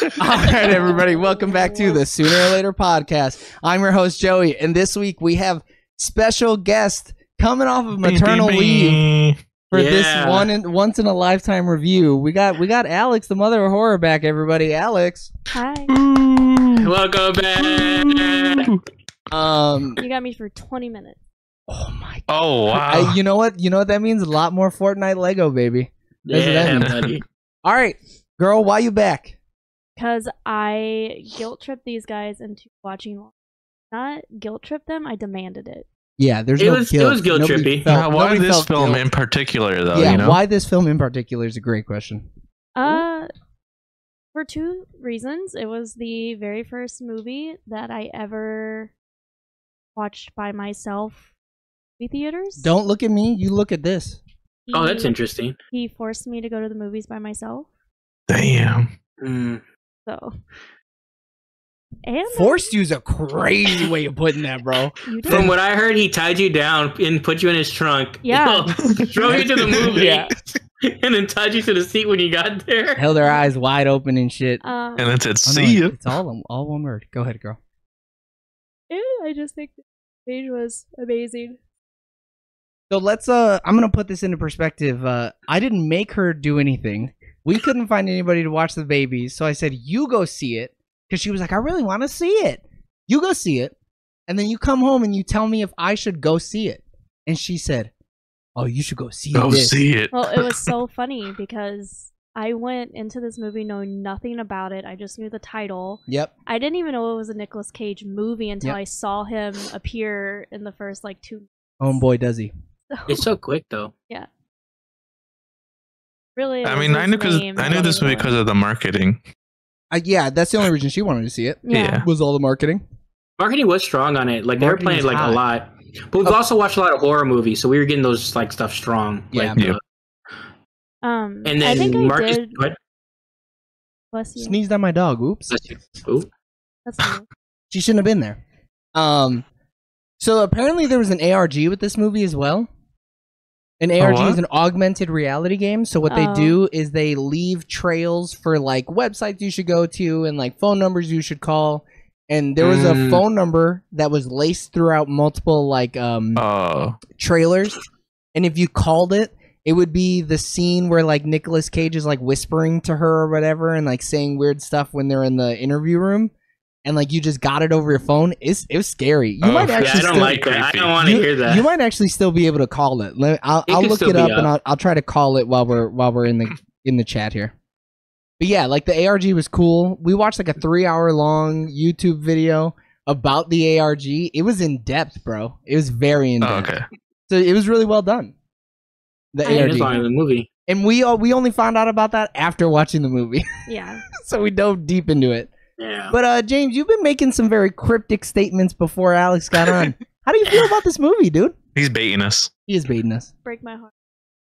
All right, everybody, welcome back to the Sooner or Later podcast. I'm your host Joey, and this week we have special guest coming off of maternal leave for this one in, once in a lifetime review. We got we got Alex, the mother of horror, back. Everybody, Alex. Hi. Welcome back. Um. You got me for 20 minutes. Oh my. Oh wow! I, you know what? You know what that means? A lot more Fortnite Lego, baby. That's Yeah, means. buddy. All right, girl, why you back? Because I guilt tripped these guys into watching. Not guilt tripped them, I demanded it. Yeah, there's It no was- it guilt. was guilt Nobody trippy. felt- Now, why this film guilt. in particular, though? yeah, you know, why this film in particular is a great question. Uh, for two reasons. It was the very first movie that I ever watched by myself. Movie theaters. Don't look at me. You look at this. Oh, that's interesting. He forced me to go to the movies by myself. Damn. Mm. So. And Forced you's a crazy way of putting that, bro. From what I heard, he tied you down and put you in his trunk. Yeah. Drove you to the movie. Yeah. And then tied you to the seat when you got there. Held her eyes wide open and shit. Um, And then said, Oh, no, "See ya." It's all all one word. Go ahead, girl. yeah, I just think the page was amazing. So let's uh I'm gonna put this into perspective. Uh I didn't make her do anything. We couldn't find anybody to watch the babies, so I said, You go see it. Because she was like, I really wanna see it. You go see it, and then you come home and you tell me if I should go see it. And she said, Oh, you should go see Go this. see it. Well, it was so funny because I went into this movie knowing nothing about it. I just knew the title. Yep. I didn't even know it was a Nicolas Cage movie until Yep. I saw him appear in the first like two. Homeboy does he. It's so quick though. Really, I mean, I knew because I knew this movie because of the marketing. Uh, yeah, that's the only reason she wanted to see it. Yeah. Yeah. Was all the marketing. Marketing was strong on it. Like they were playing like hot. a lot. But we've Oh. also watched a lot of horror movies, so we were getting those like stuff strong. Yeah. Like, Yeah. uh, Um, and I think then I Marcus. did. What? Bless you. Sneezed on my dog. Oops. Bless you. That's. She shouldn't have been there. Um, so apparently there was an ARG with this movie as well. An ARG is an augmented reality game. So what they Oh. do is they leave trails for like websites you should go to and like phone numbers you should call. And there was a Mm. phone number that was laced throughout multiple like um Oh, trailers. And if you called it, it would be the scene where like Nicolas Cage is like whispering to her or whatever and like saying weird stuff when they're in the interview room. And like you just got it over your phone. It's it was scary. You Oh, might actually Yeah, I don't still, like that. I don't want to hear that. you might actually still be able to call it. Let, I'll, It I'll look it be up, and. I'll, I'll try to call it while we're while we're in the in the chat here. But yeah, like the ARG was cool. We watched like a three hour long YouTube video about the ARG. It was in depth, bro. It was very in oh depth. okay. So it was really well done. The I ARG, it's long the movie. and we all, we only found out about that after watching the movie, Yeah. so we dove deep into it. Yeah. But uh, James, you've been making some very cryptic statements before Alex got on. How do you feel about this movie, dude? He's baiting us. He is baiting us. Break my heart.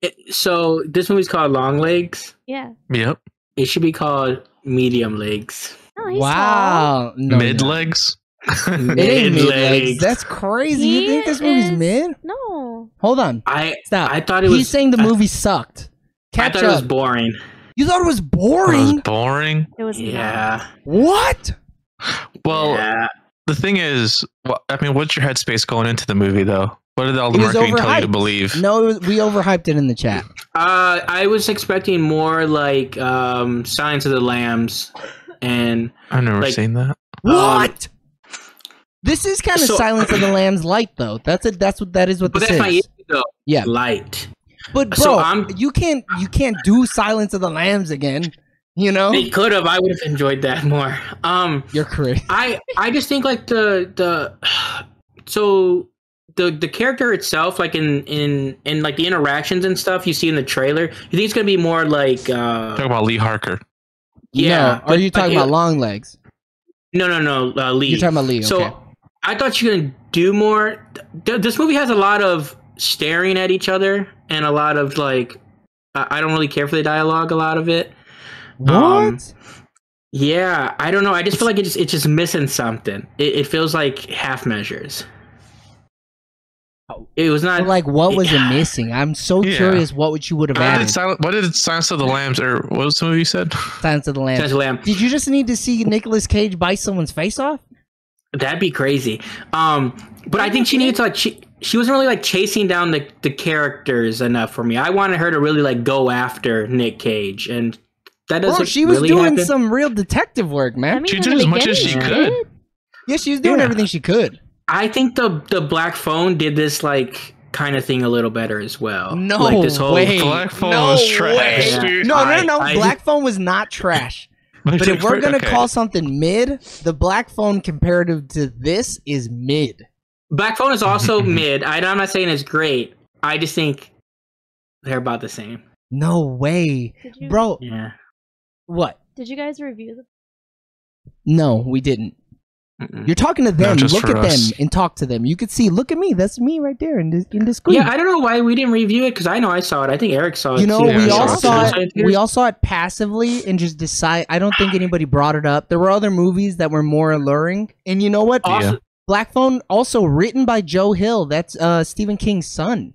It- so this movie's called Longlegs. Yeah. Yep. It should be called Medium Legs. No, he's tall. wow, no, Mid no. legs. It mid legs. Mid-legs. That's crazy. you think this movie's is- mid? No. Hold on, I stop. I thought it He's was. saying the I- movie sucked. I Catch thought it was boring. You thought it was boring. It was boring? boring. It was not. Yeah. What? Well, yeah. the thing is, wha- I mean, what's your headspace going into the movie, though? What did all the It was marketing tell you to believe? No, was, we overhyped it in the chat. Uh, I was expecting more like um, Silence of the Lambs, and I've never Like- seen that. What? this is kind of so- Silence of the Lambs light, though. That's it. That's what that is. What but this that's is. my issue though. Yeah. Light. But bro, So I'm- you can't you can't do Silence of the Lambs again. You know, They could have. I would have enjoyed that more. Um, you're crazy. I I just think like the the so the the character itself, like in in in like the interactions and stuff you see in the trailer, you think it's gonna be more like uh Talk about Lee Harker. yeah. no, are you but talking it- about long legs? No, no, no. Uh, Lee. You're talking about Lee. So okay. I thought you were gonna do more. Th- this movie has a lot of staring at each other and a lot of like. I I don't really care for the dialogue. A lot of it. What? um, Yeah, I don't know. I just feel like it's it's just missing something. It, it feels like half measures. It was not But, like, what was it missing? I'm so Yeah. curious what would you would have What added. did, Silent, what did Silence of the Lambs or what was the movie you said? Silence of the Lambs. Silence of the Lamb. Did you just need to see Nicolas Cage bite someone's face off? That'd be crazy. Um, but I think she needed to like she she wasn't really like chasing down the the characters enough for me. I wanted her to really like go after Nick Cage, and that doesn't. Bro, she was really doing happen. some real detective work, man. I mean, She did as much as she she could. did. yeah, she was doing Yeah. everything she could. I think the the Black Phone did this like kind of thing a little better as well. No like this whole way. Black Phone no was trash, way. dude. No, no, I- no. I- Black Phone was not trash. But if we're gonna Okay. call something mid, the Black Phone comparative to this is mid. Black Phone is also mid. I, I'm not saying it's great. I just think they're about the same. No way, you, bro. Yeah. What? Did you guys review the? No, we didn't. Mm-mm. You're talking to them. look at us. them and talk to them. You could see. Look at me. That's me right there in this in the screen. Yeah, I don't know why we didn't review it because I know I saw it. I think Eric saw it. you know, too. We I all saw saw it it. We all saw it passively and just decide. I don't think anybody brought it up. There were other movies that were more alluring. And you know what? Also- Yeah. Black Phone also written by Joe Hill. That's uh Stephen King's son.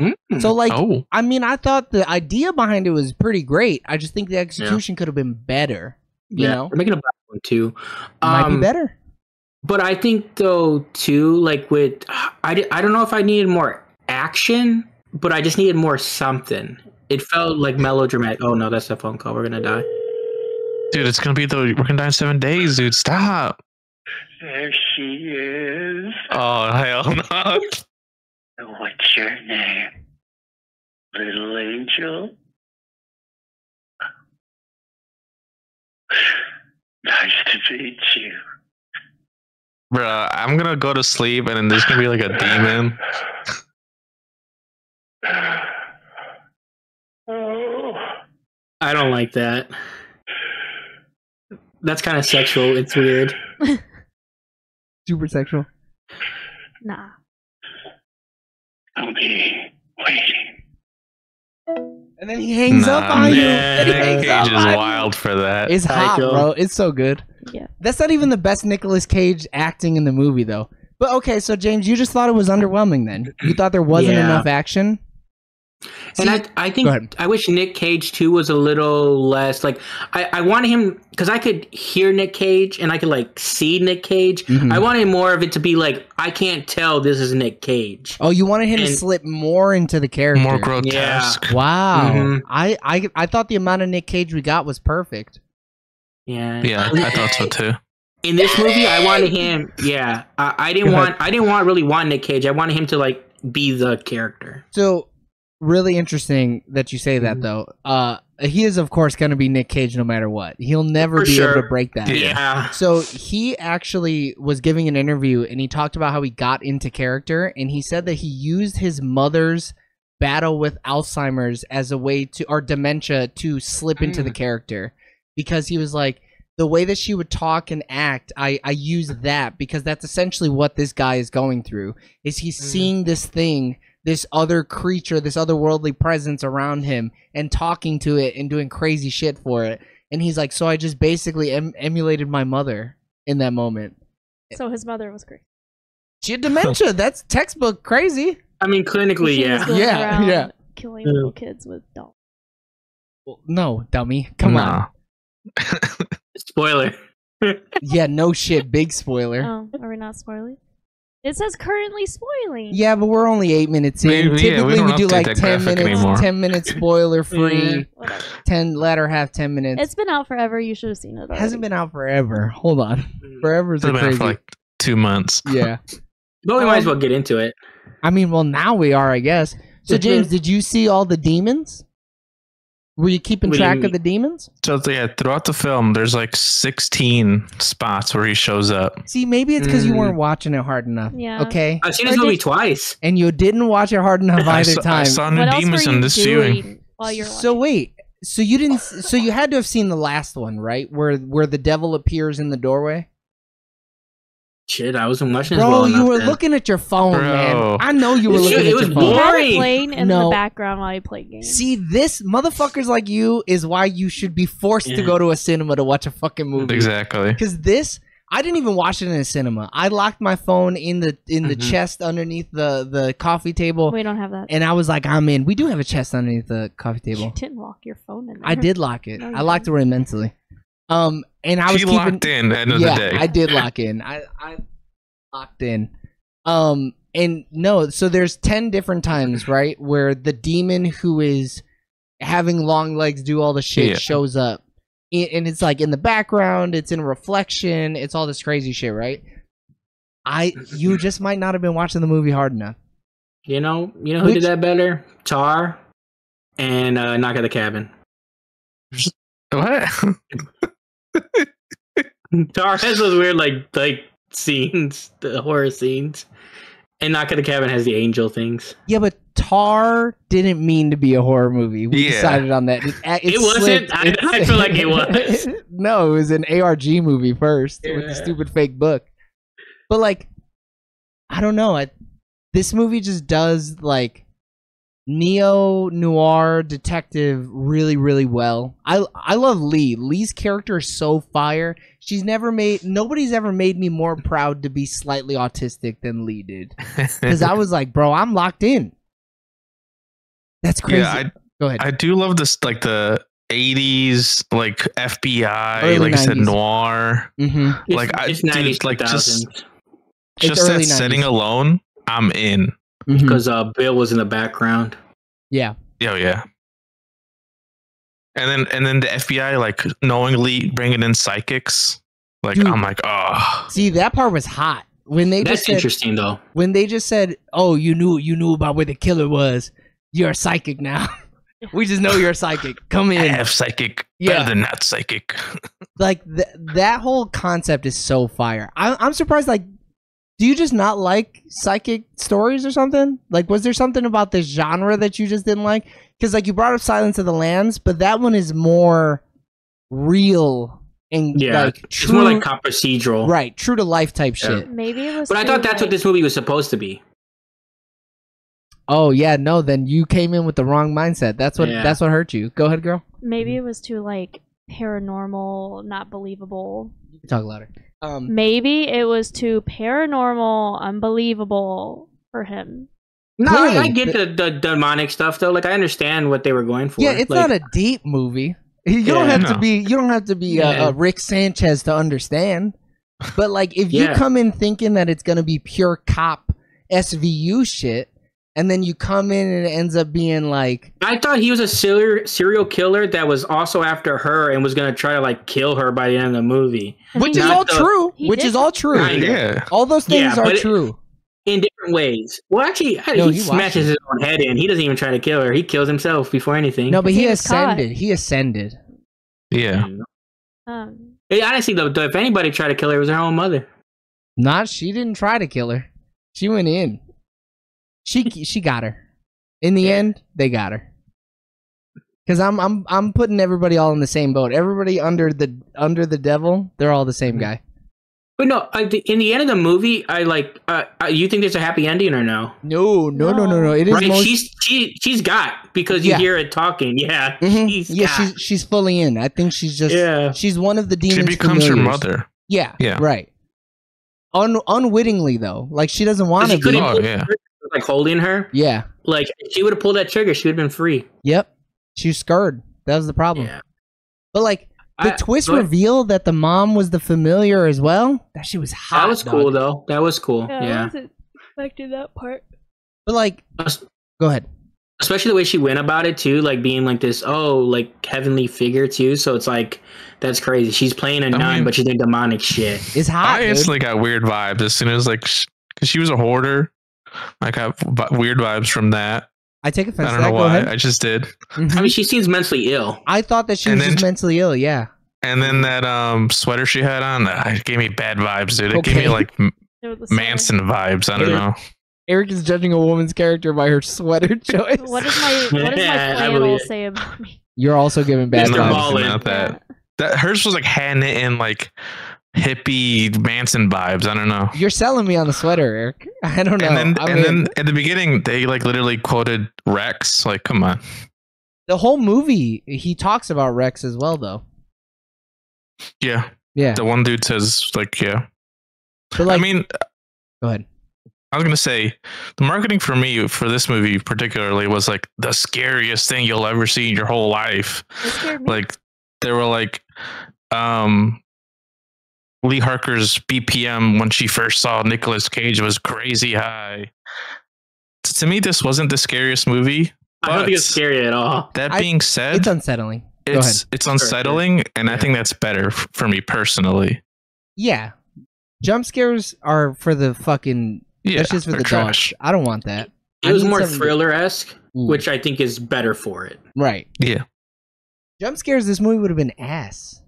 Mm. So like, oh, I mean, I thought the idea behind it was pretty great. I just think the execution could have been better. You yeah, know, we're making a black one too. might Um, be better. But I think though too, like with I, I don't know if I needed more action, but I just needed more something. It felt like melodramatic. Oh no, that's a phone call. We're gonna die. dude, it's gonna be the we're gonna die in seven days, dude. Stop. There she is. Oh hell no. What's your name? Little angel? Nice to meet you. Bruh, I'm gonna go to sleep and then there's gonna be like a demon. Oh, I don't like that. That's kind of sexual. It's weird. Super sexual. Nah. I'll be waiting. And then he hangs up on you. man. Then he Nick Cage is wild for that. It's hot, Psycho. bro. It's so good. Yeah. That's not even the best Nicolas Cage acting in the movie, though. But okay, so James, you just thought it was underwhelming. Then you thought there wasn't Yeah. enough action. And I, I think. I wish Nick Cage too was a little less like I, I wanted him because I could hear Nick Cage and I could like see Nick Cage. Mhm. I wanted more of it to be like I can't tell this is Nick Cage. Oh, you wanted him to slip more into the character. More grotesque. Wow. Mhm. I, I I thought the amount of Nick Cage we got was perfect. Yeah, Yeah, I thought so too. In this movie, I wanted him. Yeah, I, I didn't want. I didn't want really want Nick Cage. I wanted him to like be the character. So really interesting that you say that Mhm. though. Uh he is of course going to be Nick Cage no matter what. He'll never For be able to break that. Yeah. Yeah, So he actually was giving an interview and he talked about how he got into character and he said that he used his mother's battle with Alzheimer's as a way to or dementia to slip into the character because he was like the way that she would talk and act I I use that because that's essentially what this guy is going through is he's Mm. seeing this thing this other creature this otherworldly presence around him and talking to it and doing crazy shit for it and he's like, so I just basically em- emulated my mother in that moment. So his mother was crazy. She had dementia. That's textbook crazy. I mean clinically, She yeah. Yeah, yeah. Killing Yeah. little kids with dolls. Well, no, dummy. Come on. Spoiler. Yeah, no shit. Big spoiler. Oh, are we not spoiling? It says currently spoiling. Yeah, but we're only eight minutes in. We- yeah, we Typically, we, don't do like ten minutes. anymore. Ten minutes spoiler free. Whatever. ten latter half. Ten minutes. It's been out forever. You should have seen it. Already. hasn't been out forever. Hold on. Forever is It's a been out for like two months. yeah. But we might as Um, well get into it. I mean, well, now we are, I guess. So. James, did you see all the demons? Were you keeping What do you track of the demons? So yeah, throughout the film, there's like 16 spots where he shows up. See, maybe it's because you Mm. weren't watching it hard enough. Yeah. Okay. I've seen Or this movie did- twice. And you didn't watch it hard enough I either saw, time. I saw new demons in you this viewing. while you're so wait, so you didn't? So you had to have seen the last one, right? Where where the devil appears in the doorway. Shit, I wasn't watching this Bro, well you were then. looking at your phone, man. I know you were It looking was- at it was your phone. He had boring. it playing in No. the background while he played games. See, this motherfuckers like you is why you should be forced to go to a cinema to watch a fucking movie. Exactly. Because this, I didn't even watch it in a cinema. I locked my phone in the in the Mhm. chest underneath the the coffee table, We don't have that. and I was like, I'm in. We do have a chest underneath the coffee table. You table. didn't lock your phone in there. I did lock it. No, I locked it in mentally. Um, and I was she keeping. locked in at the end of yeah, the day. I did lock in. I I locked in. Um, and no, so there's ten different times, right, where the demon who is having long legs do all the shit Yeah. shows up, and it's like in the background, it's in reflection, it's all this crazy shit, right? I you just might not have been watching the movie hard enough. You know, you know who Which- did that better? Tar and uh, Knock at the Cabin. what? Tar has those weird like like scenes, the horror scenes, and Knock at the Cabin has the angel things. Yeah, but Tar didn't mean to be a horror movie. We Yeah. decided on that. It, It wasn't? I- I feel like it was. no, it was an ARG movie first with the stupid fake book. But like, I don't know. I, this movie just does like neo noir detective really, really well. I I love Lee. Lee's character is so fire. She's never made. Nobody's ever made me more proud to be slightly autistic than Lee did. Because I was like, bro, I'm locked in. That's crazy. yeah, I Go ahead. I do love this like the 80s like FBI, Early like I said, noir. mm-hmm. It's, Like, I- it's dude, like, just- Just that early setting alone, I'm in. Mm-hmm. because uh, Bill was in the background. Yeah. Oh yeah. And then and then the FBI like knowingly bringing in psychics. Like Dude. I'm like, oh See, that part was hot when they That's just said, interesting though. when they just said, "Oh, you knew you knew about where the killer was. You're a psychic now. we just know you're a psychic. Come I in." have psychic Yeah. better than not psychic. Like th- that whole concept is so fire. I- I'm surprised. Like, do you just not like psychic stories or something? Like, was there something about this genre that you just didn't like? Because like you brought up Silence of the Lambs, but that one is more real and Yeah, like it's true, more like cop procedural. right, true to life type Yeah. shit. Maybe it was. But I thought that's what this movie was supposed to be. Oh yeah, no, then you came in with the wrong mindset. That's what Yeah. that's what hurt you. Go ahead, girl. Maybe it was too like paranormal, not believable. You can talk louder. Um, Maybe it was too paranormal, unbelievable for him. No, I, I get the, the demonic stuff though. Like I understand what they were going for. yeah, it's Like, not a deep movie. You don't Yeah. have to be. You don't have to be uh, Yeah. uh, Rick Sanchez to understand. But like, if you come in thinking that it's gonna be pure cop SVU shit, and then you come in and it ends up being like, I thought he was a serial serial killer that was also after her and was gonna try to like kill her by the end of the movie which is all the- true. Which is all true. Kinda. yeah. All those things Yeah, are but it- true. in different ways. Well, actually, No, he he smashes his own head in. He doesn't even try to kill her. He kills himself before anything. No, but He he was caught. ascended. He ascended. Yeah. Um, Hey, honestly, though, though, if anybody tried to kill her, it was her own mother. Not she didn't try to kill her. She went in. She she got her. In the end, they got her. Cause I'm I'm I'm putting everybody all in the same boat. Everybody under the under the devil, they're all the same Mhm. guy. But no, I, in the end of the movie, I like. Uh, uh, you think there's a happy ending or no? No, no, no, no, no. It is Right? most, she's she she's got because you Yeah. hear it talking. Yeah, Mhm. she's yeah, got. she's she's fully in. I think she's just yeah. she's one of the demons. She becomes her mother. Yeah, Yeah. right. Un unwittingly though, like she doesn't want to be. Oh, yeah. Trigger, like holding her. Yeah. Like she would have pulled that trigger, she would have been free. Yep. She's scared. That was the problem. Yeah. But like the I- twist but reveal that the mom was the familiar as well. That shit was hot. That was dog. cool though. That was cool. yeah, I Yeah. wasn't expecting that part. But like, go ahead. Especially the way she went about it too, like being like this, oh, like heavenly figure too. So it's like that's crazy. She's playing a nun, mean- but she's doing demonic shit. It's hot. I dude. instantly got weird vibes as soon as like because she was a hoarder. I got v- weird vibes from that. I take offense to don't that. know Go why. ahead. I just did. Mhm. I mean, she seems mentally ill. I thought that she And was just then- mentally ill. Yeah. And then that um sweater she had on, that it gave me bad vibes, dude. It gave me like M- It was the sweater. Manson vibes. I don't Yeah. know. Eric is judging a woman's character by her sweater choice. What does my what does Yeah, my believe flannel say about me? You're also giving bad Mr. Vibes. Ballen. not that. That hers was like hand knitting, like hippie Manson vibes. I don't know. You're selling me on the sweater, Eric. I don't know. And then, I and mean, then at the beginning, they like literally quoted Rex. Like, come on. the whole movie, he talks about Rex as well, though. Yeah, Yeah, The one dude says like, yeah. but like, I mean, go ahead. I was gonna say the marketing for me for this movie particularly was like the scariest thing you'll ever see in your whole life. It scared me. Like they were like, um, Lee Harker's BPM when she first saw Nicolas Cage was crazy high. To me, this wasn't the scariest movie. I don't think it's scary at all. That I- being said, It's unsettling. Go ahead. it's it's unsettling, and I think that's better f- for me personally. Yeah, jump scares are for the fucking. Yeah, that's just for the trash. dogs. I don't want that. It I was more thriller esque, which I think is better for it. right. Yeah, Jump scares. This movie would have been ass.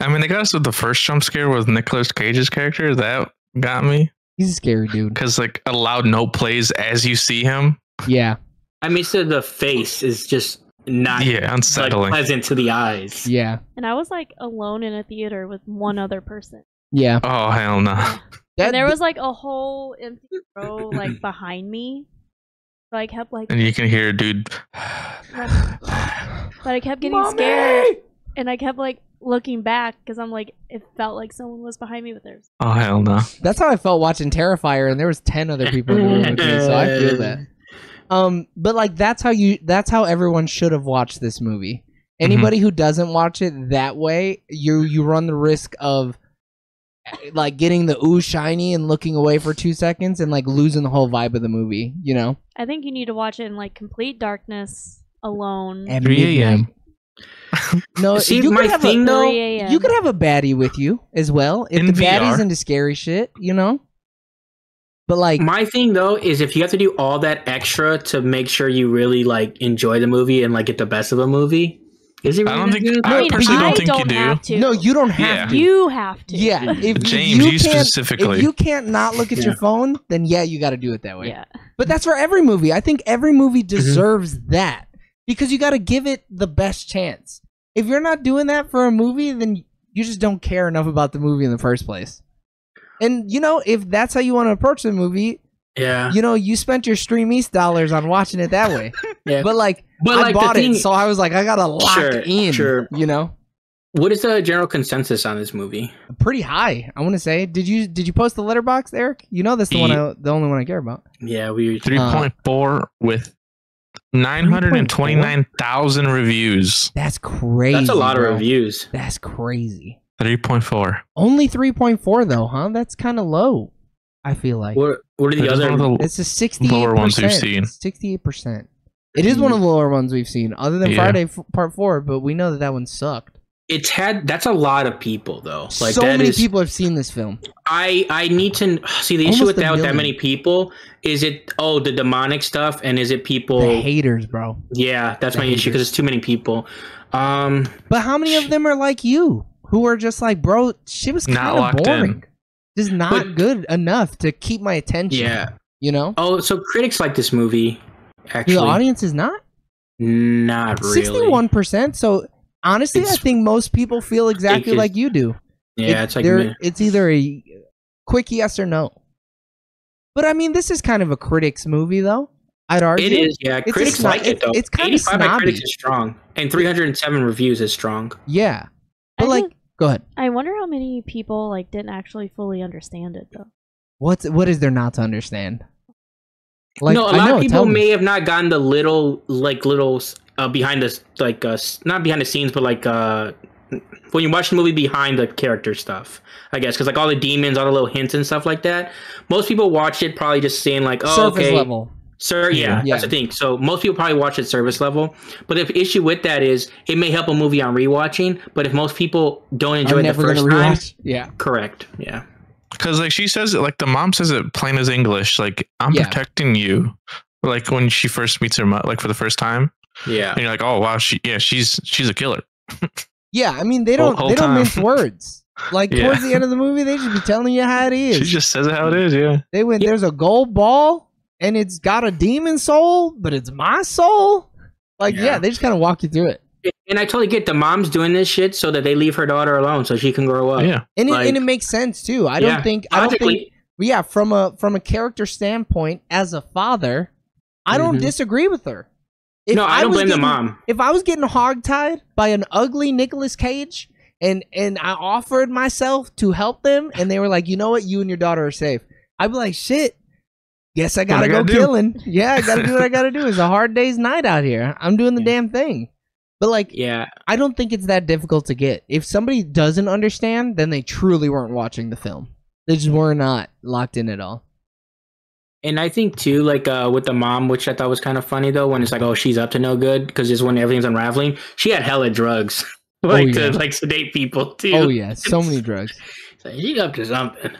I mean, they got us with the first jump scare with Nicolas Cage's character. That got me He's a scary dude. because like a loud note plays as you see him. Yeah, I mean, so the face is just not Yeah, like unsettling. pleasant to the eyes. yeah, and I was like alone in a theater with one other person. yeah. oh hell no! That, and there was like a whole empty row like behind me. So I kept like And you can hear, a dude. but I kept getting scared and I kept like looking back because I'm like it felt like someone was behind me but there's Oh hell no! That's how I felt watching Terrifier, and there was ten other people in the room with me, so I feel that. Um, but like that's how you that's how everyone should have watched this movie. Anybody who doesn't watch it that way, you you run the risk of like getting the ooh shiny and looking away for two seconds and like losing the whole vibe of the movie. You know, I think you need to watch it in like complete darkness alone. at 3 a.m. midnight. No, See, you my could have thing, a, though. You could have a baddie with you as well if In the baddie's VR. into scary shit. You know, but like My thing though is if you have to do all that extra to make sure you really like enjoy the movie and like get the best of a movie, is it really I don't think- good? I I mean, personally I don't think you don't do. have to. no, you don't have Yeah. to. You have to. Yeah, if, if James, you you specifically. if you can't not look at your phone, then yeah, you got to do it that way. yeah. But that's for every movie. I think every movie mm-hmm. deserves that because you got to give it the best chance. If you're not doing that for a movie, then you just don't care enough about the movie in the first place. And you know, if that's how you want to approach the movie, Yeah, you know, you spent your Stream East dollars on watching it that way. yeah. But like, But I like bought thing, it, so I was like, I gotta lock Sure, in. sure. You know, what is the general consensus on this movie? pretty high. I want to say. Did you did you post the Letterboxd, Eric? You know that's the one, I, the only one I care about. Yeah, we. Three point four with nine hundred and twenty nine thousand reviews. That's crazy. That's a lot bro. of reviews. That's crazy. Three point four. Only three point four though, huh? That's kind of low. I feel like What What are the other? one of the it's a sixty-eight lower ones we've seen. Sixty-eight percent. It is one of the lower ones we've seen, other than Yeah. Friday f- Part Four. But we know that that one sucked. It's had. That's a lot of people though. Like so many is- people have seen this film. I I need to see the issue with that with that many people. Is it oh the demonic stuff and is it people? The haters, bro. yeah, that's The my issue because it's too many people. Um, But how many of them are like you, who are just like, bro, she was kind of locked in. boring, just not But- good enough to keep my attention. yeah. you know, Oh, so critics like this movie. Actually, the audience is not not really. sixty-one percent. So honestly, I think most people feel exactly it's- like you do. Yeah, It- it's like they're- it's either a quick yes or no. But I mean, this is kind of a critics movie, though. I'd argue it is. Yeah, It's a critics snob- like it it's- though. it's kinda Eighty-five critics is strong, and three hundred and seven reviews is strong. Yeah, but I like, just- go ahead. I wonder how many people like didn't actually fully understand it though. What's what is there not to understand? Like, no, a lot know, of people may have not gotten the little, like little uh, behind the like uh, not behind the scenes, but like uh, when you watch the movie behind the character stuff. I guess because like all the demons, all the little hints and stuff like that. Most people watch it probably just saying like, oh, surface okay, level. Sir, yeah, Yeah. that's the thing. So most people probably watch at service level, but the issue with that is it may help a movie on rewatching. But if most people don't enjoy it the first time. Yeah, correct, yeah, Because like she says it, like the mom says it plain as English. Like I'm Yeah. protecting you. Like when she first meets her mom, like for the first time, yeah. and you're like, oh wow, she yeah, she's she's a killer. yeah. I mean, they don't whole they don't time. mince words. Like Yeah. towards the end of the movie, they should be telling you how it is. She just says it how it is. Yeah. They went, there's a gold ball and it's got a demon soul, but it's my soul. Like, yeah, Yeah. they just kind of walk you through it. And I totally get the mom's doing this shit so that they leave her daughter alone so she can grow up. yeah. And it, Like- and it makes sense too. I don't Yeah. think I don't think Logically, yeah, from a from a character standpoint as a father, I don't Mhm. disagree with her. If no, I don't was blame the getting- mom. If I was getting hogtied by an ugly Nicolas Cage and and I offered myself to help them, and they were like, you know what, you and your daughter are safe. I'd be like, shit. Guess I gotta I go gotta do. killing. Yeah, I gotta do what I gotta do. It's a hard day's night out here. I'm doing the damn thing. But like, Yeah, I don't think it's that difficult to get. If somebody doesn't understand, then they truly weren't watching the film. They just were not locked in at all. And I think too, like uh, with the mom, which I thought was kind of funny though, when it's like, oh, she's up to no good because it's when everything's unraveling. She had hella drugs, like yeah. to like sedate people too. Oh yeah, so many drugs. So she's up to something.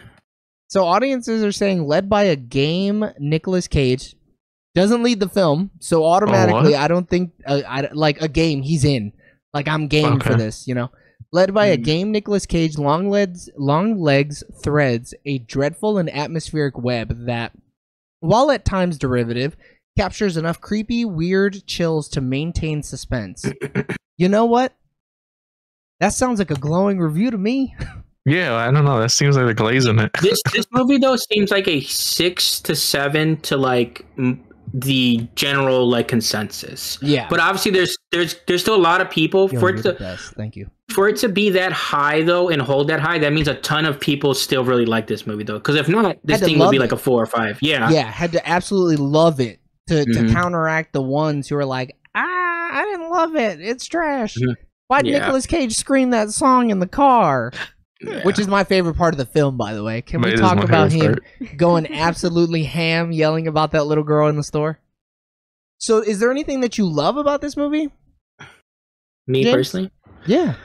So audiences are saying led by a game Nicolas Cage doesn't lead the film, so automatically what? I don't think uh, I, like a game he's in. Like I'm game for this, you know. Led by a Mhm. game Nicolas Cage, long legs, long legs threads a dreadful and atmospheric web that, while at times derivative, captures enough creepy, weird chills to maintain suspense. you know what? That sounds like a glowing review to me. Yeah, I don't know. That seems like the glaze in it. This this movie though seems like a six to seven to like m- the general like consensus. Yeah, But obviously, there's there's there's still a lot of people for you're it to best. Thank you. For it to be that high though and hold that high. That means a ton of people still really like this movie though. Because if not, this thing would be it. like a four or five. Yeah. yeah, had to absolutely love it to, to Mhm. counteract the ones who are like, ah, I didn't love it. It's trash. Mhm. Why'd Yeah. Nicolas Cage scream that song in the car? Yeah. Which is my favorite part of the film, by the way. Can But we talk about him favorite going absolutely ham, yelling about that little girl in the store? So, is there anything that you love about this movie? me James? personally. Yeah.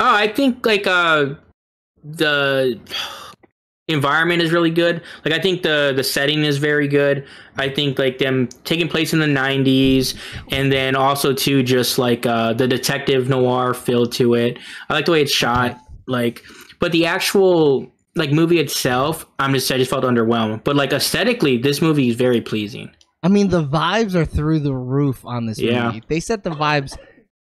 Oh, I think like uh the environment is really good. Like I think the the setting is very good. I think like them taking place in the 90s and then also too just like uh the detective noir feel to it. I like the way it's shot like but the actual like movie itself, I'm just I just felt underwhelmed. But like aesthetically, this movie is very pleasing. I mean, the vibes are through the roof on this Yeah. movie. They set the vibes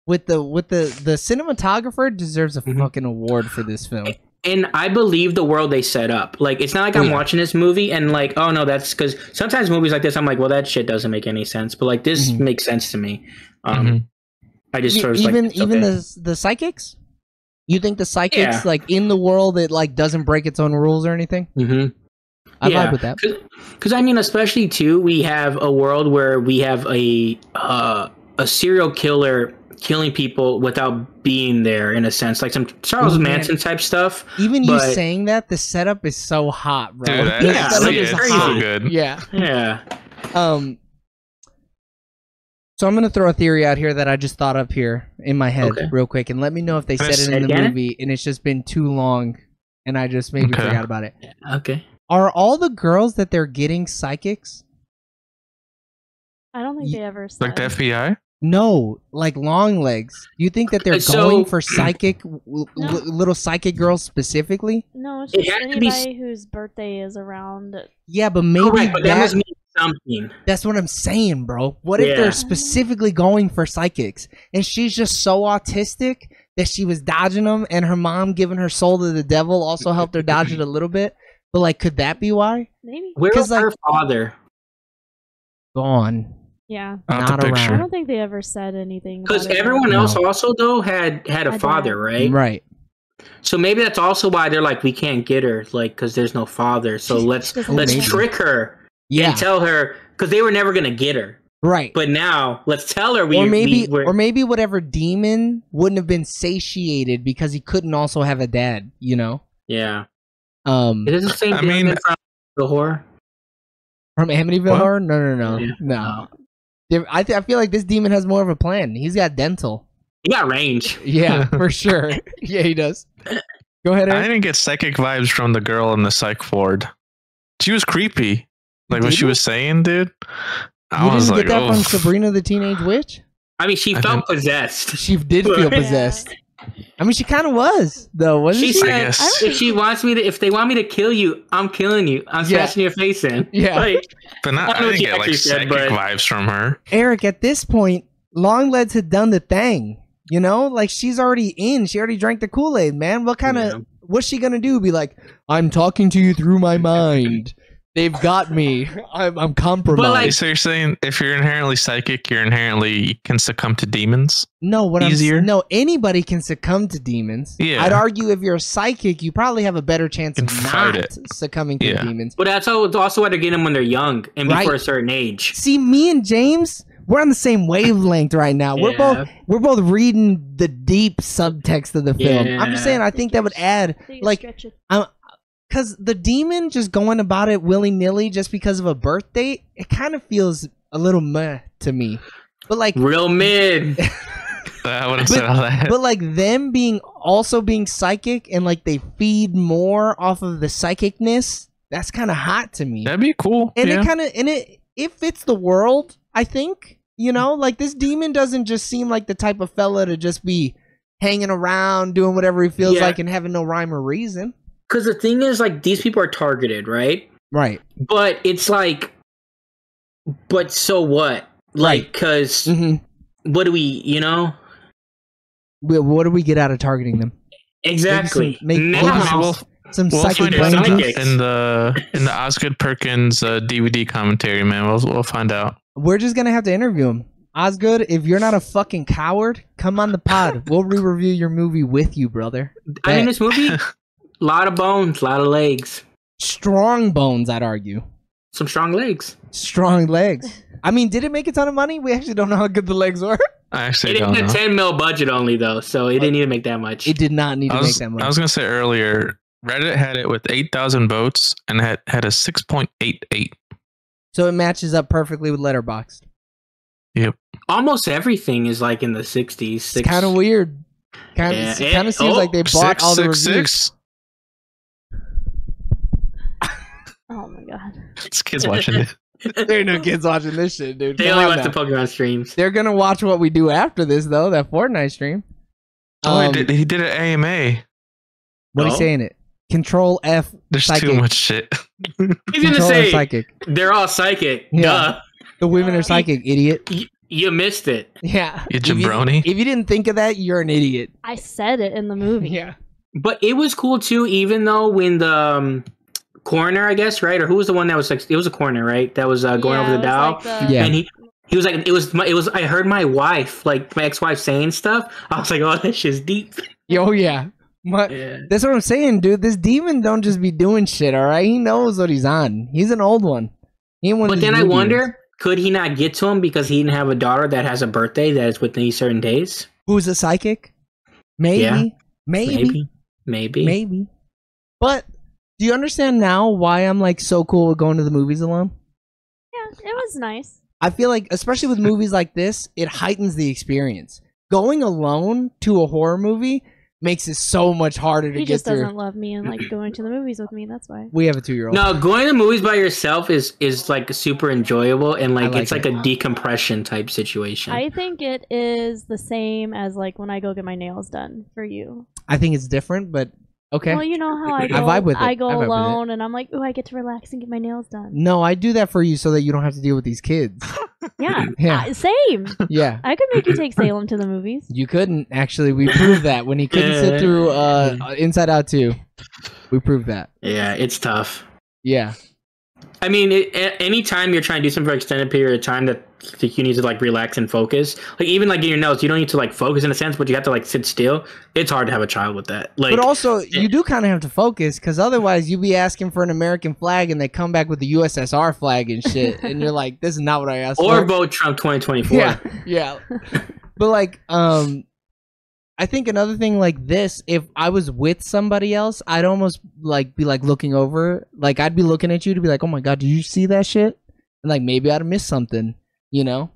with the with the the cinematographer deserves a Mhm. fucking award for this film. and I believe the world they set up. Like it's not like I'm yeah. watching this movie and like, oh no, that's because sometimes movies like this, I'm like, well, that shit doesn't make any sense. But like this Mhm. makes sense to me. Um, Mhm. I just sort of even like, even okay. the the psychics. You think the psychics Yeah. like in the world it like doesn't break its own rules or anything? Mhm. I Yeah. vibe with that. Because I mean, especially too, we have a world where we have a uh, a serial killer killing people without being there in a sense, like some Charles Oh. Manson type stuff. Even you saying that, the setup is so hot, bro. Dude, that Yeah, is, like, yeah, is it's it's hot. so good. Yeah. Yeah. Um. So I'm gonna throw a theory out here that I just thought up here in my head Okay. real quick, and let me know if they said it in the say it? movie and it's just been too long, and I just maybe Okay. forgot about it. Okay. Are all the girls that they're getting psychics? I don't think they ever said. Like the FBI? No, like long legs. You think that they're so- going for psychic, w- w- No. little psychic girls specifically? No, it's It just had to be anybody whose birthday is around. Yeah, but maybe Correct, but that that, must mean something. that's what I'm saying, bro. What if they're specifically going for psychics and she's just so autistic that she was dodging them, and her mom giving her soul to the devil also helped her dodge it a little bit? But like, could that be why? Maybe. Where 'Cause, was like- her father? Gone. Yeah. Not, Not the around. I don't think they ever said anything. Because about it. everyone No. else also though had had a I father, don't. right? Right. So maybe that's also why they're like, we can't get her, like, because there's no father. So She- let's she let's maybe. trick her Yeah. and tell her because they were never gonna get her. right. But now let's tell her we or maybe, we, we're, or maybe whatever demon wouldn't have been satiated because he couldn't also have a dad. You know. yeah. Um, Is this the same I demon mean- from the horror? from Amityville What? Horror? No, no, no, Yeah. no. There- I th- I feel like this demon has more of a plan. He's got dental. He got range. Yeah, for sure. Yeah, he does. Go ahead, I didn't get psychic vibes from the girl in the psych ward. She was creepy. Like what she Didn't? was saying, dude. I You was didn't like, get that oh, from Sabrina the Teenage Witch? I mean, she I felt possessed. She did feel possessed. I mean, she kind of was, though, wasn't She she? said, guess. if she wants me to, if they want me to kill you, I'm killing you. I'm Yeah. smashing your face in. Yeah. Like, but not, I don't I know didn't get like actually said, psychic but- vibes from her. Eric, at this point, Longlegs had done the thing. You know, like she's already in. She already drank the Kool Aid, man. What kind of? Yeah. What's she gonna do? Be like, I'm talking to you through my mind. They've got me. I'm, I'm compromised. like- so you're saying if you're inherently psychic, you're inherently can succumb to demons? no, what easier? I'm no anybody can succumb to demons. Yeah. I'd argue if you're a psychic, you probably have a better chance of not it. succumbing to Yeah. demons. But that's also why they're getting them when they're young and before Right. a certain age. See, me and James, we're on the same wavelength right now. We're both we're both reading the deep subtext of the film. I'm just saying, I think that would add like stretch it. Because the demon just going about it willy nilly just because of a birth date, it kind of feels a little meh to me. But like, Real mid. I would have said all that. but like them being also being psychic and like they feed more off of the psychicness. That's kind of hot to me. That'd be cool. and yeah. it kind of and it it fits the world. I think you know, like this demon doesn't just seem like the type of fella to just be hanging around doing whatever he feels Yeah. like and having no rhyme or reason. Because the thing is, like, these people are targeted, right? Right. But it's like, but so what? Like, Right. because hmm what do we, you know? What do we get out of targeting them? Exactly. make- Now- maybe Well, some- we'll, Some we'll psychic find brain out brain juice? juice. in the in the Osgood Perkins uh, DVD commentary, man. We'll we'll find out. We're just gonna have to interview him. Osgood, if you're not a fucking coward, come on the pod. we'll re-review your movie with you, brother. I mean, this movie, a lot of bones, a lot of legs, Strong bones, I'd argue. some strong legs. Strong legs. I mean, did it make a ton of money? We actually don't know how good the legs were. I It actually didn't don't a know. 10 mil budget only, though, so it didn't need to make that much. It did not need to I make that much. I was gonna say earlier, Reddit had it with eight thousand votes and had had a six point eight eight. So it matches up perfectly with Letterboxd. Yep. Almost everything is like in the 60s. It's Six, kind of weird. Kind of, Yeah, kind of seems oh, like they bought Six all the six reviews. six. Oh my god. This kid's watching it. There ain't no kids watching this shit, dude. They Come only on watch the. Pokemon streams. They're gonna watch what we do after this, though. That Fortnite stream. Oh, he Um, did, he did an AMA. What are you Oh. saying? It. Control F. There's Psychic. too much shit. He's gonna Control F say psychic. they're all psychic. Yeah. Duh. The women are Uh, psychic, idiot. Y- you missed it. Yeah. You If you- jabroni. If you didn't think of that, you're an idiot. I said it in the movie. Yeah. But it was cool too, even though when the um, coroner, I guess, right, or who was the one that was like, it was a coroner, right, that was uh, going Yeah, over the was dial, like the- Yeah. and he he was like, it was my, it was. I heard my wife, like my ex-wife, saying stuff. I was like, oh, that shit's deep. Yo, yeah. My, Yeah. That's what I'm saying, dude. This demon don't just be doing shit, all right? He knows what he's on. He's an old one. He ain't one But then I new demons. wonder, could he not get to him because he didn't have a daughter that has a birthday that is within these certain days? who's a psychic? Maybe. Yeah. Maybe. Maybe. Maybe. Maybe. But do you understand now why I'm like so cool with going to the movies alone? Yeah, it was nice. I feel like, especially with movies like this, it heightens the experience. Going alone to a horror movie makes it so much harder to He get just through. doesn't love me and like going to the movies with me. That's why. We have a two year old. No, going to movies by yourself is is like super enjoyable and like, like it's like a decompression type situation. I think it is the same as like when I go get my nails done for you. I think it's different, but okay. Well, you know how I I go. vibe with it. I go I vibe with it. alone and I'm like, ooh, I get to relax and get my nails done. no, I do that for you so that you don't have to deal with these kids. Yeah, Yeah. uh, same. yeah. I could make you take Salem to the movies. You couldn't actually. We proved that when he couldn't sit through uh, Inside Out 2. We proved that. yeah, it's tough. Yeah. I mean, it, anytime you're trying to do something for an extended period of time that you need to like relax and focus, like even like in your notes, you don't need to like focus in a sense, but you have to like sit still. It's hard to have a child with that. Like, but also, you do kind of have to focus because otherwise, you'd be asking for an American flag and they come back with the USSR flag and shit, and you're like, "This is not what I asked for. or for." vote Trump 2024. yeah, yeah. but like, um, I think another thing like this, if I was with somebody else, I'd almost like be like looking over, like I'd be looking at you to be like, "Oh my god, did you see that shit?" And like maybe I'd miss something, you know.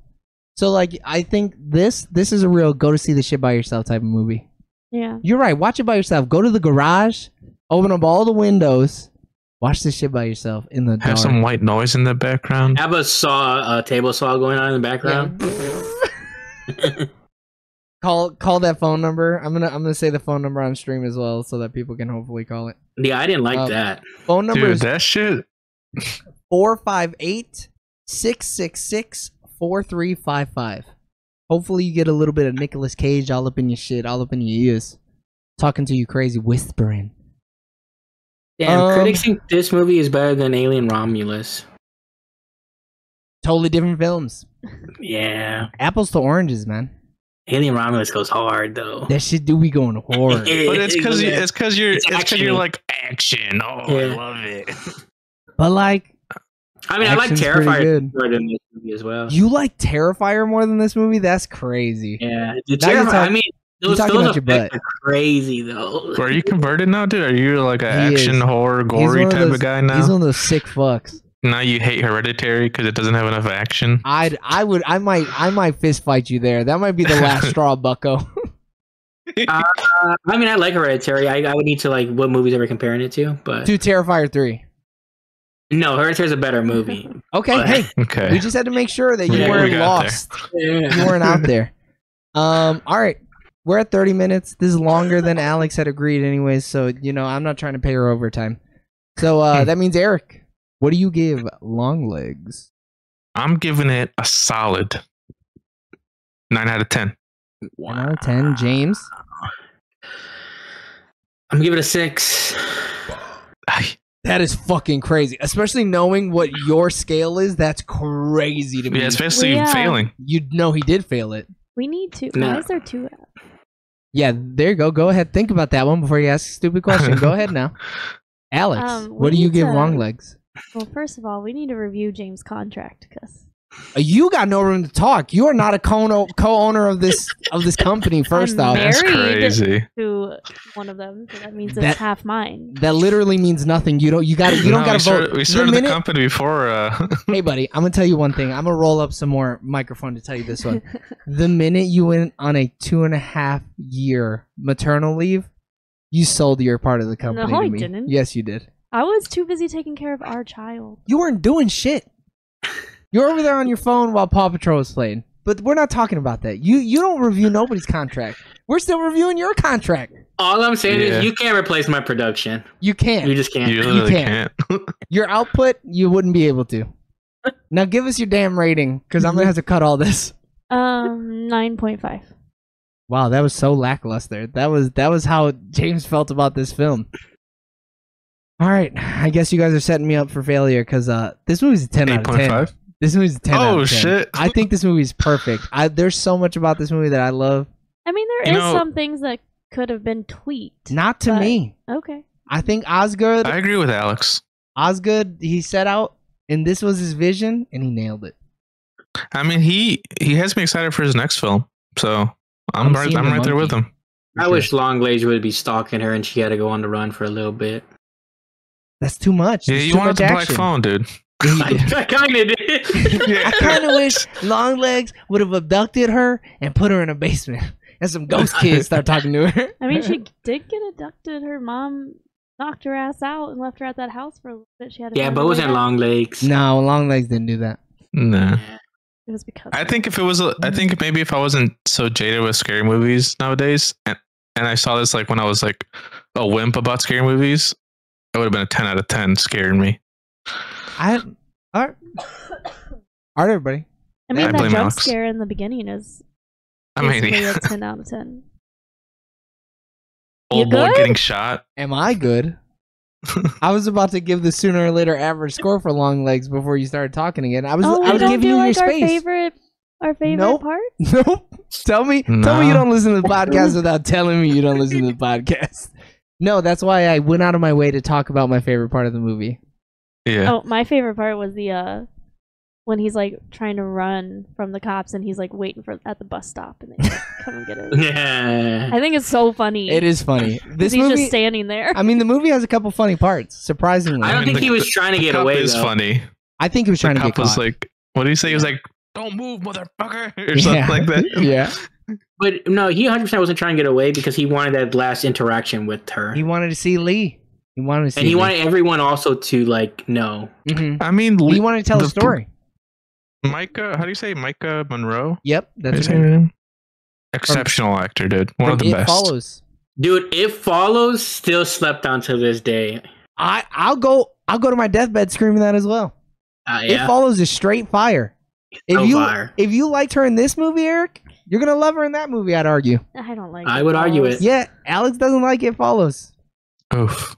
So like, I think this this is a real go to see the shit by yourself type of movie. Yeah. You're right. Watch it by yourself. Go to the garage, open up all the windows, watch this shit by yourself in the dark. Have some white noise in the background. Have a saw, a table saw going on in the background. call call that phone number. I'm gonna I'm gonna say the phone number on stream as well, so that people can hopefully call it. Yeah, I didn't like Um, that. Phone number Dude, is that shit. 458 666 4355. Hopefully, you get a little bit of Nicolas Cage all up in your shit, all up in your ears, talking to you crazy, whispering. Damn, Um, critics think this movie is better than Alien Romulus. Totally different films. Yeah, Apples to oranges, man. Alien Romulus goes hard though. That shit do be going hard. But it's because Yeah. it's because you're It's it's because you're like action. Oh, Yeah. I love it. but like, I mean, I like action's Terrifier more than this movie as well. you like Terrifier more than this movie? That's crazy. yeah, the Terrifier. talk- I mean, you're those, talking those your effects butt. are crazy though. Are you converted now, dude? Are you like an He action is. horror gory one of type those- of guy He's now? one of those sick fucks. Now you hate Hereditary because it doesn't have enough action. I'd, I would, I might, I might fist fight you there. That might be the last straw, Bucko. Uh, I mean, I like Hereditary. I, I would need to like what movies are we comparing it to, but to Terrifier three. no, Hereditary is a better movie. Okay, But- hey, Okay. we just had to make sure that you Yeah, weren't got there. lost. You weren't out there. Um, all right. We're at 30 minutes. This is longer than Alex had agreed, anyways. So, you know, I'm not trying to pay her overtime. So, uh, that means, Eric, what do you give Longlegs? I'm giving it a solid nine out of ten. 1 out of 10. James? I'm giving it a six. That is fucking crazy. Especially knowing what your scale is. That's crazy to me. Yeah, especially Yeah. failing. you know he did fail it. We need to. No. Why is there two? Yeah, there you go. Go ahead. Think about that one before you ask a stupid question. go ahead now. Alex, Um, what do you need give to- Longlegs? Well, first of all, we need to review James' contract because Uh, You got no room to talk. You are not a co- co-owner of this of this company. 1st I'm off. That's crazy. to one of them, so that means it's That- half mine. that literally means nothing. You don't. You got. You don't got we to started, vote. We The started the, minute- company before. Uh, hey, buddy, I'm gonna tell you one thing. I'm gonna roll up some more microphone to tell you this one. the minute you went on a two and a half year maternal leave, you sold your part of the company No, to I me. didn't. Yes, you did. I was too busy taking care of our child. You weren't doing shit. You're over there on your phone while Paw Patrol was playing. But we're not talking about that. You you don't review nobody's contract. We're still reviewing your contract. All I'm saying Yeah. is you can't replace my production. You can't. You just can't. you literally can't. can't. your output, you wouldn't be able to. Now give us your damn rating, because I'm gonna have to cut all this. Um, nine point five. Wow, that was so lackluster. That was that was how James felt about this film. All right, I guess you guys are setting me up for failure because uh, this movie's a ten out of point ten. five. This movie's a ten. out Oh of 10. shit! I think this movie's perfect. I, there's so much about this movie that I love. I mean, there is You know- some things that could have been tweaked. Not to But- me. Okay. I think Osgood, I agree with Alex. Osgood, he set out, and this was his vision, and he nailed it. I mean, he he has me excited for his next film. So I'm, I'm right. I'm the right there with him. I wish Longlegs would be stalking her and she had to go on the run for a little bit. That's too much. Yeah, There's you too wanted much the black phone, dude. I kind of did. I kind of wish Longlegs would have abducted her and put her in a basement, and some ghost kids start talking to her. I mean, she did get abducted. Her mom knocked her ass out and left her at that house for a little bit. She had yeah, but it wasn't back. long legs. no, Longlegs didn't do that. Nah. It was because I think if it was, a, I think mm-hmm. maybe if I wasn't so jaded with scary movies nowadays, and and I saw this like when I was like a wimp about scary movies, it would have been a ten out of ten scaring me. I all right, all right, everybody. I mean, I that blame jump Alex. scare in the beginning is I mean, basically a ten out of ten. old boy getting shot. Am I good? I was about to give the sooner or later average score for Longlegs before you started talking again. I was oh, I we was don't giving do you like your our space. favorite, our favorite Nope. part. Nope. Tell me, tell me you don't listen to the podcast without telling me you don't listen to the podcast. No, that's why I went out of my way to talk about my favorite part of the movie. Yeah. Oh, my favorite part was the uh when he's like trying to run from the cops and he's like waiting for at the bus stop and they like, come and get him. Yeah. I think it's so funny. It is funny. This he's movie, just standing there. I mean, the movie has a couple funny parts. Surprisingly, I don't mean, think the- he was trying to The get cop away is though. funny. I think he was trying the to get cop was like, what do you say? He was like, "Don't move, motherfucker," or something like that. yeah, But no, he 100% wasn't trying to get away because he wanted that last interaction with her. he wanted to see Lee. He wanted to see, and he Lee. wanted everyone also to like know. Mhm. I mean, He wanted to tell a story. Maika. How do you say Maika Monroe? Yep, How do you that's his name? Exceptional actor, dude. One of the it best. follows. Dude, It Follows still slept on to this day. I I'll go I'll go to my deathbed screaming that as well. Uh, It follows is straight fire. If So you fire. if you liked her in this movie, Eric, you're gonna love her in that movie. I'd argue. I don't like. It. I would argue it. Yeah, Alex doesn't like it. Follows. Oof.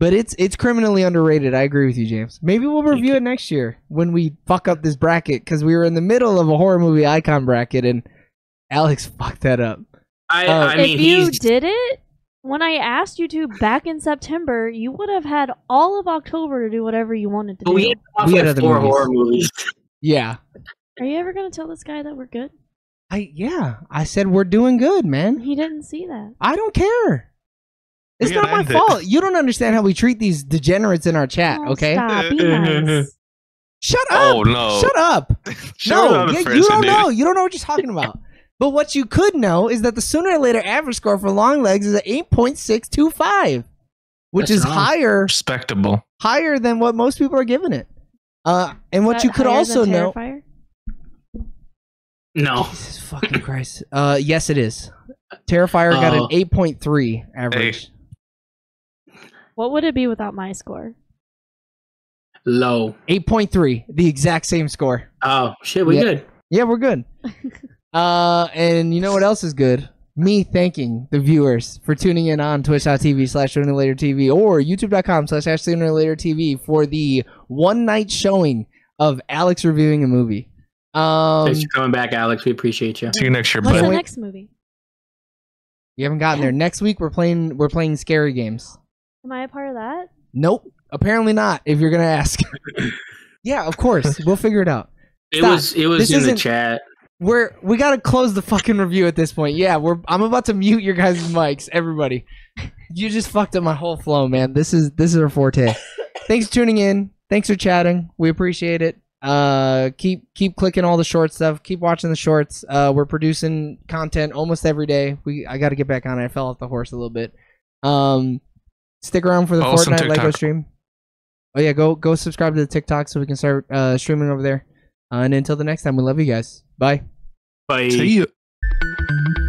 But it's it's criminally underrated. I agree with you, James. Maybe we'll review it next year when we fuck up this bracket because we were in the middle of a horror movie icon bracket and Alex fucked that up. I, Oh. I mean, if you he's did it when I asked you to back in September, you would have had all of October to do whatever you wanted to but do. we had, We had other four movies. horror movies. Yeah, Are you ever gonna tell this guy that we're good? I yeah. I said we're doing good, man. He didn't see that. I don't care. It's not my end it. fault. You don't understand how we treat these degenerates in our chat. Oh, okay, Stop. Be nice. shut up. Oh no! Shut up. Show it no, on yeah, you person, don't dude. know. You don't know what you're talking about. but what you could know is that the sooner or later average score for Longlegs is at 8.625, which That's is wrong. higher Respectable. higher than what most people are giving it. Uh, and what Is you could higher also know. Terrifier? No, Jesus fucking Christ. Uh, yes, it is. Terrifier got an Oh. 8.3 average. What would it be without my score? low. 8.3, the exact same score. Oh shit, we Yeah. good. Yeah, we're good. uh, and you know what else is good? Me thanking the viewers for tuning in on twitch.tv slash sooner or later TV or youtube.com slash sooner or later TV for the one night showing of Alex reviewing a movie. Um, Thanks for coming back, Alex. We appreciate you. See you next year, What's bud. the next movie? you haven't gotten there. Next week we're playing we're playing scary games. Am I a part of that? Nope, apparently not. If you're gonna ask, yeah, of course we'll figure it out. It Stop. was it was This in the isn't- chat. We're we gotta close the fucking review at this point. Yeah, we're I'm about to mute your guys' mics, everybody. You just fucked up my whole flow, man. This is this is our forte. Thanks for tuning in. Thanks for chatting. We appreciate it. Uh keep keep clicking all the short stuff. Keep watching the shorts. Uh we're producing content almost every day. We I gotta get back on it. I fell off the horse a little bit. Um stick around for the Also Fortnite Lego stream. Oh yeah, go go subscribe to the TikTok so we can start uh streaming over there. Uh, and until the next time, we love you guys. Bye. Bye. See you.